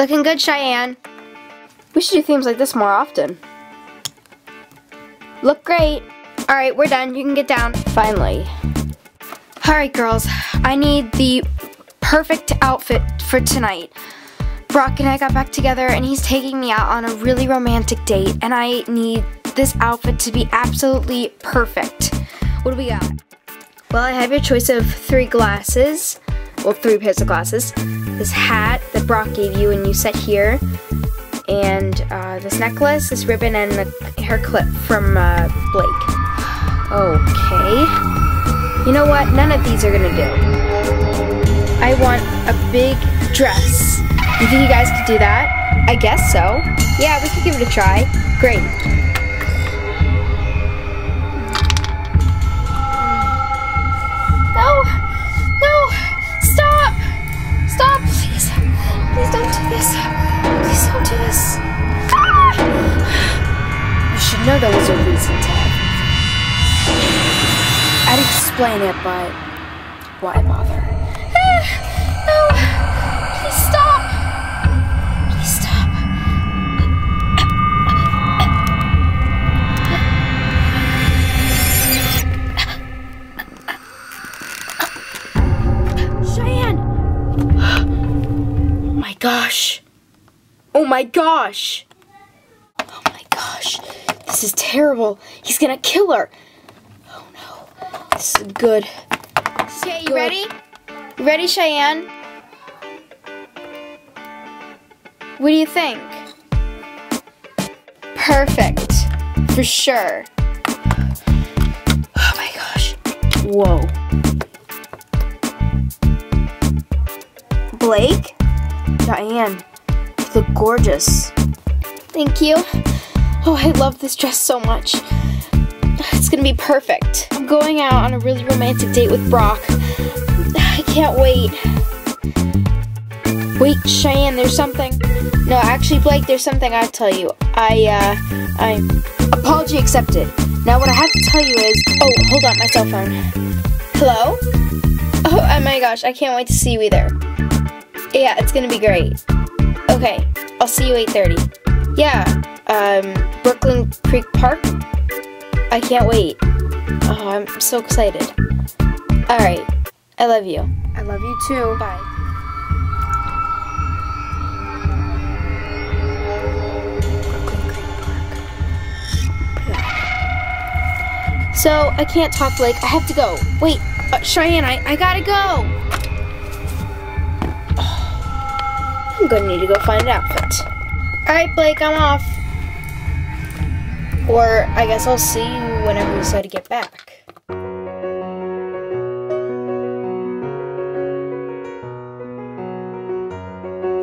Looking good, Cheyenne. We should do themes like this more often. Look great. All right, we're done. You can get down. Finally. All right, girls. I need the perfect outfit for tonight. Brock and I got back together and he's taking me out on a really romantic date and I need this outfit to be absolutely perfect. What do we got? Well, I have your choice of three glasses, well, three pairs of glasses, this hat that Brock gave you and you set here, and uh, this necklace, this ribbon, and the hair clip from uh, Blake. Okay. You know what? None of these are gonna do. I want a big dress. You think you guys could do that? I guess so. Yeah, we could give it a try. Great. You know there was a reason, Ted. I'd explain it, but why bother? Ah! No! Please stop! Please stop. Cheyenne! my gosh. Oh my gosh. This is terrible. He's gonna kill her. Oh no. This is good. Okay, you ready? You ready, Cheyenne? What do you think? Perfect. For sure. Oh my gosh. Whoa. Blake? Diane, you look gorgeous. Thank you. Oh, I love this dress so much. It's gonna be perfect. I'm going out on a really romantic date with Brock. I can't wait. Wait, Cheyenne, there's something. No, actually, Blake, there's something I have to tell you. I, uh, I. Apology accepted. Now, what I have to tell you is. Oh, hold on, my cell phone. Hello? Oh, oh my gosh, I can't wait to see you either. Yeah, it's gonna be great. Okay, I'll see you 8.30. Yeah, um, Brooklyn Creek Park? I can't wait. Oh, I'm so excited. Alright, I love you. I love you too. Bye. So, I can't talk, Blake. I have to go. Wait, uh, Cheyenne, I, I gotta go. I'm gonna need to go find an outfit. Alright, Blake, I'm off. Or I guess I'll see you whenever you decide to get back.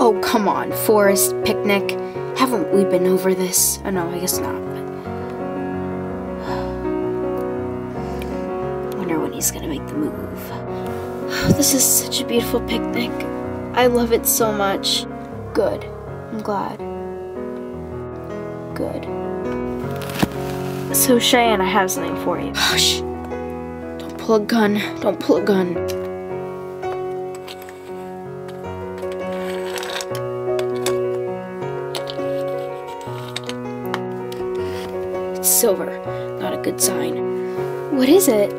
Oh, come on, forest picnic. Haven't we been over this? Oh, no, I guess not. Wonder when he's gonna make the move. Oh, This is such a beautiful picnic. I love it so much. Good. I'm glad. Good. So, Cheyenne, I have something for you. Oh, Hush. Don't pull a gun. Don't pull a gun. It's silver. Not a good sign. What is it?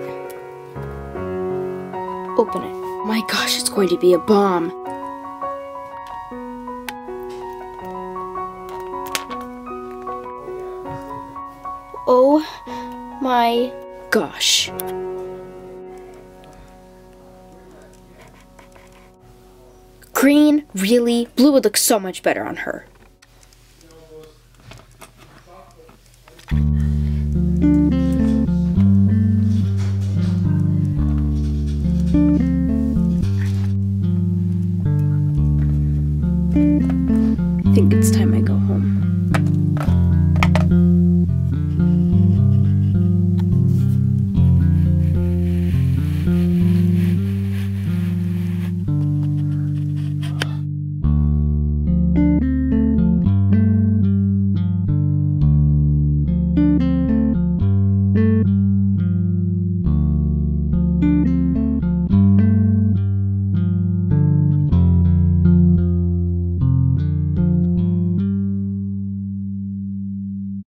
Open it. My gosh, it's going to be a bomb. My gosh. Green, really? Blue would look so much better on her. I think it's